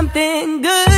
something good.